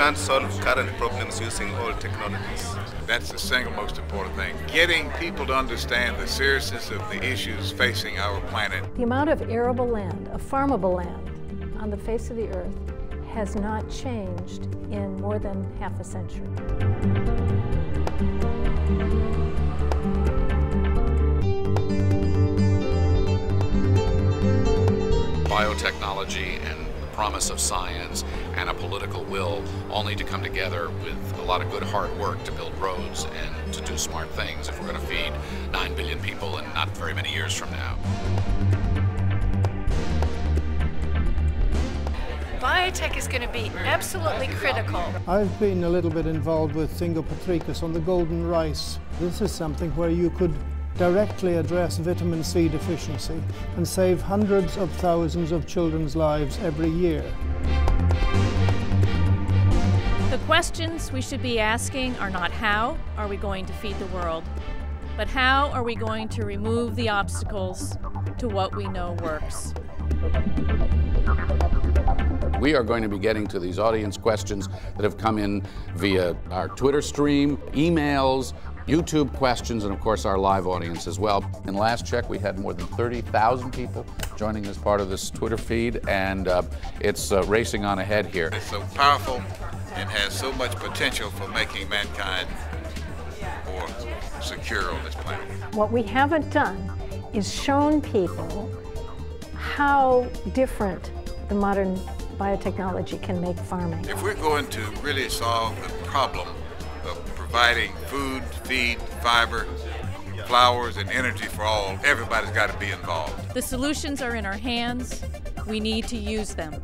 can't solve current problems using old technologies. That's the single most important thing. Getting people to understand the seriousness of the issues facing our planet. The amount of arable land, of farmable land, on the face of the earth has not changed in more than half a century. biotechnology and the promise of science and a political will only to come together with a lot of good hard work to build roads and to do smart things if we're going to feed 9 billion people in not very many years from now. Biotech is going to be absolutely critical. I've been a little bit involved with Ingo Potrykus on the golden rice. This is something where you could directly address vitamin C deficiency and save hundreds of thousands of children's lives every year. The questions we should be asking are not how are we going to feed the world, but how are we going to remove the obstacles to what we know works. We are going to be getting to these audience questions that have come in via our Twitter stream, emails, YouTube questions, and of course our live audience as well. In last check, we had more than 30,000 people joining as part of this Twitter feed, and uh, it's uh, racing on ahead here. It's so powerful and has so much potential for making mankind more secure on this planet. What we haven't done is shown people how different the modern biotechnology can make farming. If we're going to really solve the problem of providing food, feed, fiber, flowers, and energy for all, everybody's got to be involved. The solutions are in our hands. We need to use them.